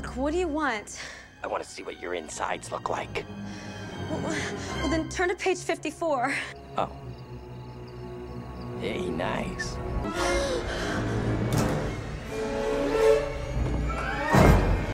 Look, what do you want? I want to see what your insides look like. Well, well, then turn to page 54. Oh. Hey, nice.